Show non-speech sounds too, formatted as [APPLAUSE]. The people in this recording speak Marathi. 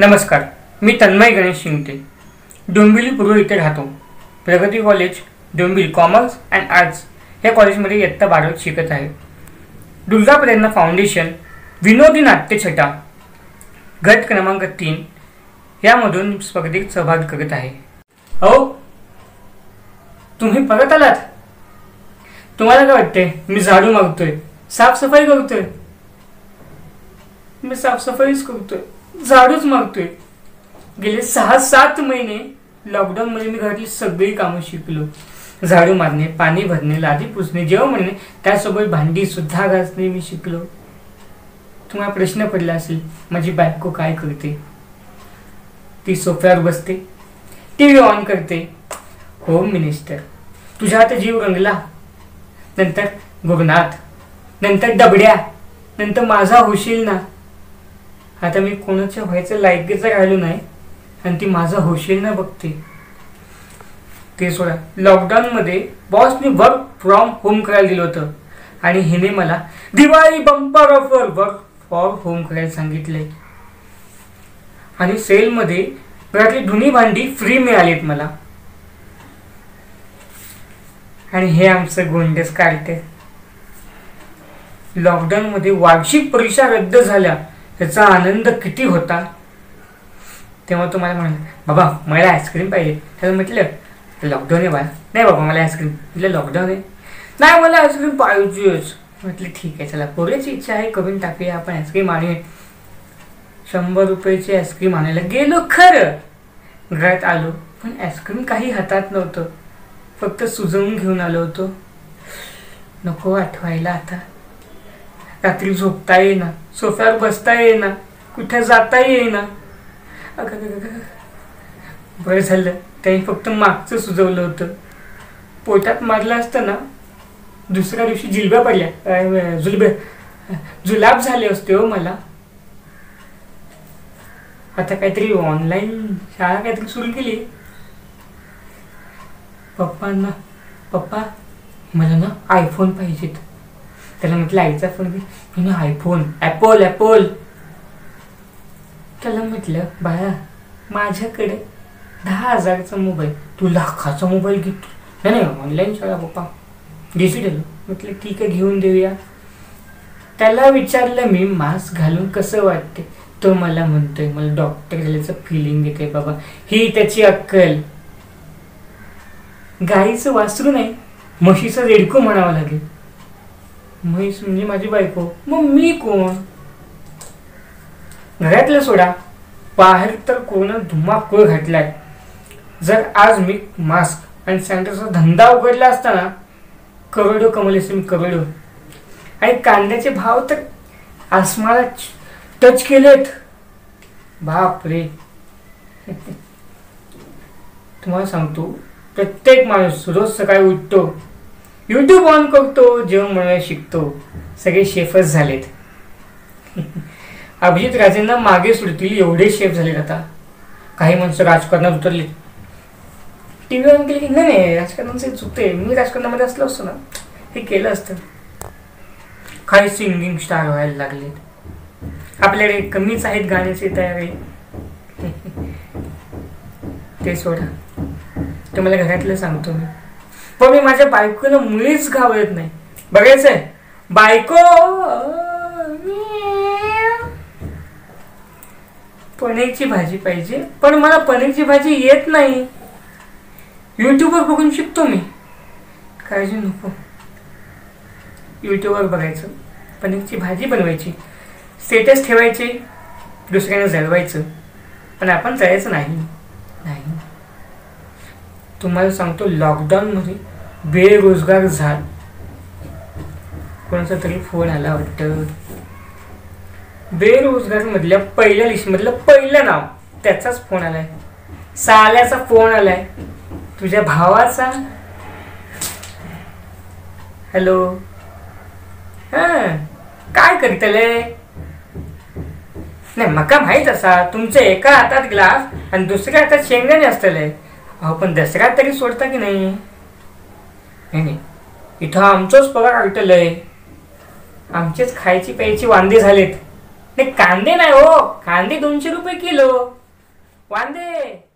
नमस्कार मी तन्मय गणेश शिंगटे. डोंबिवली पूर्व इथे राहतो. Pragati college Dombivli commerce and arts या कॉलेजमध्ये इयत्ता बारावीत शिकत आहे. दुर्गा प्रेरणा फाउंडेशन विनोदी नाट्यछटा गट क्रमांक तीन यामधून स्पर्धेत सहभाग करत आहे. अहो तुम्ही परत आलात? तुम्हाला काय वाटते मी झाडू मागतोय साफसफाई करतोय. मी साफसफाईच करतोय. झाडूच मागतोय गेले सहा सात महिने लॉकडाऊन मध्ये मी घरातली सगळी कामं शिकलो. झाडू मारणे पाणी भरणे लादी पुसणे जेवण म्हणणे त्यासोबत भांडी सुद्धा घासणे मी शिकलो. तुम्हाला प्रश्न पडला असेल माझी बायको काय करते? ती सोफ्यावर बसते. टी व्ही ऑन करते. होम मिनिस्टर तुझ्या आता जीव रंगला. नंतर गुगनाथ नंतर डबड्या नंतर माझा होशील ना. आता मी कोणाच्या व्हायचं लायकीचं राहिलो नाही. आणि ती माझा होशील ना बघते. ते सोडा. लॉकडाऊनमध्ये बॉसने वर्क फ्रॉम होम करायला दिलं होतं. आणि हिने मला Diwali bumper offer work for home करायला सांगितलंय. आणि सेलमध्ये घरातली धुनी भांडी फ्री मिळालीत मला. आणि हे आमचं गोंडस काढते लॉकडाऊनमध्ये वार्षिक परीक्षा रद्द झाल्या. त्याचा आनंद किती होता? तेव्हा तुम्हाला म्हणाला बाबा मला आईस्क्रीम पाहिजे. त्याला म्हटलं लॉकडाऊन आहे बाबा नाही बाबा मला आईस्क्रीम म्हटलं लॉकडाऊन आहे? नाही मला आईस्क्रीम पाहिजेच. म्हटलं ठीक आहे चला पोऱ्याची इच्छा आहे करून टाकूया आपण आईस्क्रीम आणूया. शंभर रुपयाची आईस्क्रीम आणायला गेलो खरं. घरात आलो पण आईस्क्रीम काही हातात नव्हतं. फक्त सुजवून घेऊन आलो होतो. नको आठवायला आता. रात्री झोपता येईना सोफ्यावर बसता येईना कुठे जाता येईना. अगं, बरं झालं त्यांनी फक्त मागचं सुचवलं होतं. पोटात मारलं असतं ना दुसऱ्या दिवशी जिलब्या पडल्या. अं, जुलब्या जुलाब झाले असते हो मला. आता काहीतरी ऑनलाईन शाळा काहीतरी सुरू केली. पप्पांना पप्पा मला ना आयफोन पाहिजेत. त्याला म्हटलं आईचा फोन घे. मी आयफोन ॲपल ॲपल त्याला म्हटलं बाळा माझ्याकडे दहा हजारचा मोबाईल तू लाखाचा मोबाईल घेतो नाही नाही ऑनलाईन शाळा पप्पा. डिजिटल म्हटलं ठीक आहे घेऊन देऊया. त्याला विचारलं मी मास्क घालून कसं वाटते तो मला म्हणतोय मला डॉक्टर झाल्याचं फिलिंग येते बाबा. ही त्याची अक्कल. गाईचं वासरू नाही म्हशीचं रेडकू म्हणावं लागेल. म्हैस म्हणजे माझी बायको. मग मी कोण? घरातलं सोडा. बाहेर तर कोण धुमाकूळ घातलाय. जर आज मी मास्क आणि सॅनिटायझरचा धंदा उघडला असता ना करोडो कमवले असते मी करोडो. आणि कांद्याचे भाव तर आसमाला टच केलेत. बाप रे [LAUGHS] तुम्हाला सांगतो प्रत्येक माणूस रोज सकाळी उठतो युट्यूब ऑन करतो जेवण बनवायला शिकतो. सगळे शेफच झालेत. अभिजित राजेंना मागे सुटतील एवढे शेफ झालेत आता. काही माणसं राजकारणात उतरले. टी व्ही ऑन केली की नाही नाही राजकारणाचं चुकते मी राजकारणामध्ये असलो असतो ना हे केलं असतं. काही सिंगिंग स्टार व्हायला लागलेत. आपल्याकडे कमीच आहेत गाण्याची तयारी. [LAUGHS] ते सोडा. तुम्हाला घरातलं सांगतो मी. पण मी माझ्या बायकोला मुळीच घाबरत नाही. बघायचंय? बायको पनीरची भाजी पाहिजे. पण मला पनीरची भाजी येत नाही. युट्यूबवर बघून शिकतो मी. काळजी नको. युट्यूबवर बघायचं. पनीरची भाजी बनवायची. स्टेटस ठेवायचे. दुसऱ्यांना जळवायचं. पण आपण जायचं नाही. तुम्हाला सांगतो लॉकडाऊनमध्ये बेरोजगार झाल. कोणाचा तरी फोन आला वाटतं. बेरोजगार मधल्या पहिल्या लिस्टमधलं पहिलं नाव त्याचाच फोन आलाय. साल्याचा फोन आलाय. तुझ्या भावाचा? हॅलो हा काय करतले नाही मका माहीत असा तुमच्या एका हातात ग्लास आणि दुसऱ्या हातात शेंगदाणे असतले. अहो पण दसऱ्यात तरी सोडता की नाही? नाही इथं आमचोच पगार आटलंय आमचेच खायची प्यायची वांदे झालेत. नाही कांदे नाही हो. कांदे दोनशे रुपये किलो. वांदे.